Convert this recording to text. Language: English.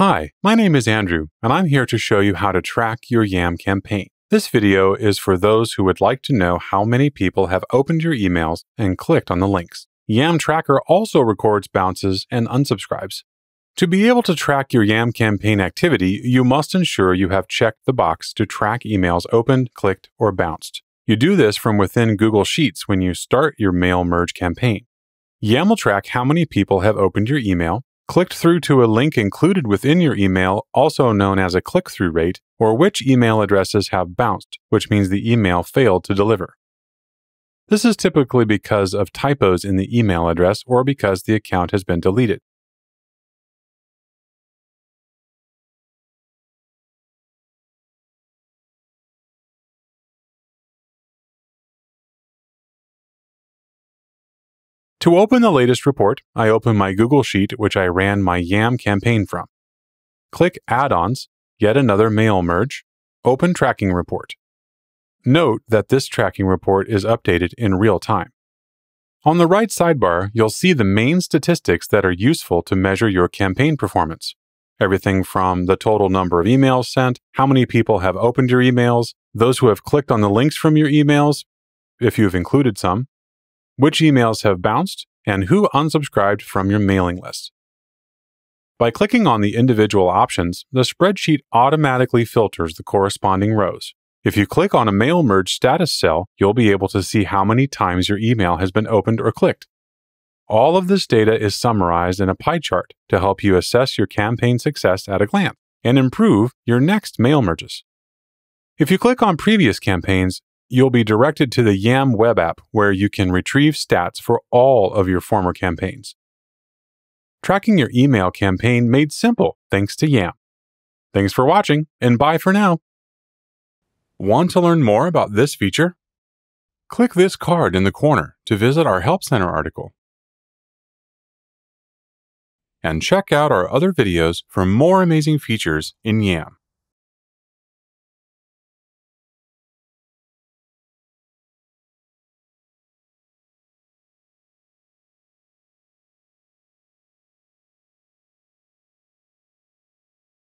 Hi, my name is Andrew, and I'm here to show you how to track your YAMM campaign. This video is for those who would like to know how many people have opened your emails and clicked on the links. YAMM Tracker also records bounces and unsubscribes. To be able to track your YAMM campaign activity, you must ensure you have checked the box to track emails opened, clicked, or bounced. You do this from within Google Sheets when you start your mail merge campaign. YAMM will track how many people have opened your email, clicked through to a link included within your email, also known as a click through rate, or which email addresses have bounced, which means the email failed to deliver. This is typically because of typos in the email address or because the account has been deleted. To open the latest report, I open my Google Sheet which I ran my YAMM campaign from. Click Add-ons, Yet Another Mail Merge, Open Tracking Report. Note that this tracking report is updated in real time. On the right sidebar, you'll see the main statistics that are useful to measure your campaign performance. Everything from the total number of emails sent, how many people have opened your emails, those who have clicked on the links from your emails, if you've included some, which emails have bounced, and who unsubscribed from your mailing list. By clicking on the individual options, the spreadsheet automatically filters the corresponding rows. If you click on a mail merge status cell, you'll be able to see how many times your email has been opened or clicked. All of this data is summarized in a pie chart to help you assess your campaign success at a glance and improve your next mail merges. If you click on previous campaigns, you'll be directed to the YAMM web app where you can retrieve stats for all of your former campaigns. Tracking your email campaign made simple thanks to YAMM. Thanks for watching, and bye for now. Want to learn more about this feature? Click this card in the corner to visit our Help Center article. And check out our other videos for more amazing features in YAM.